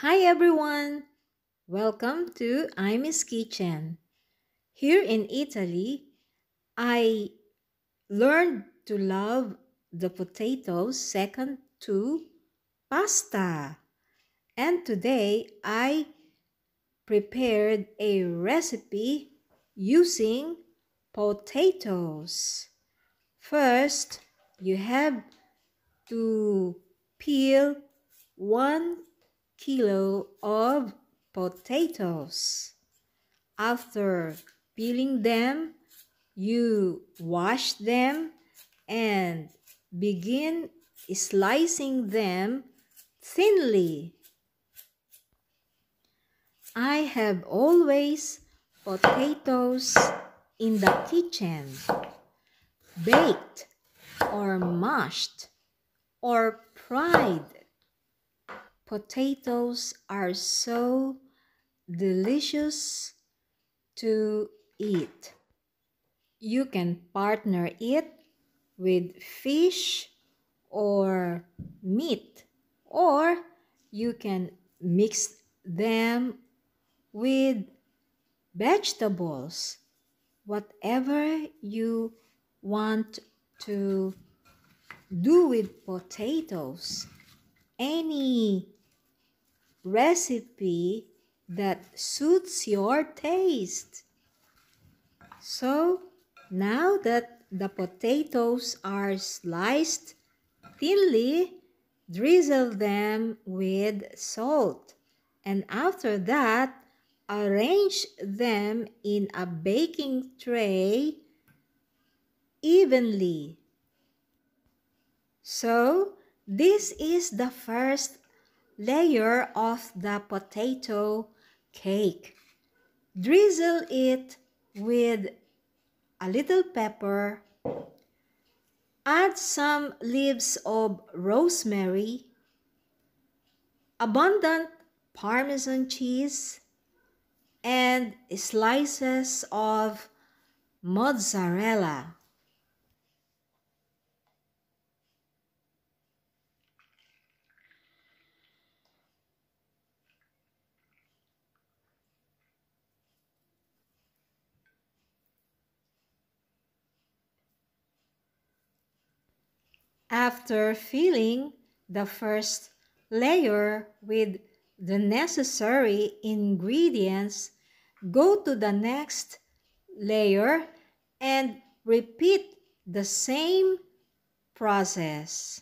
Hi everyone! Welcome to Imee's Kitchen. Here in Italy, I learned to love the potatoes second to pasta. And today I prepared a recipe using potatoes. First, you have to peel one kilo of potatoes. After peeling them, you wash them and begin slicing them thinly. I have always potatoes in the kitchen, baked or mashed or fried. Potatoes are so delicious to eat. You can partner it with fish or meat, or you can mix them with vegetables, whatever you want to do with potatoes. Any recipe that suits your taste. So now that the potatoes are sliced thinly, drizzle them with salt. And after that, arrange them in a baking tray evenly. So, this is the first layer of the potato cake. Drizzle it with a little pepper. Add some leaves of rosemary, abundant parmesan cheese, and slices of mozzarella. After filling the first layer with the necessary ingredients, go to the next layer and repeat the same process.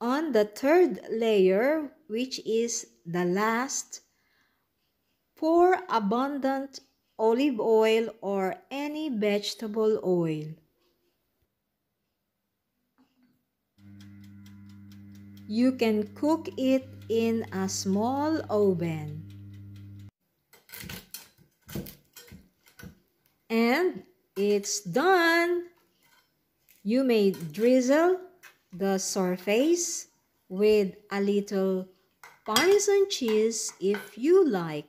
On the third layer, which is the last, pour abundant olive oil or any vegetable oil. You can cook it in a small oven. And it's done! You may drizzle the surface with a little Parmesan cheese if you like.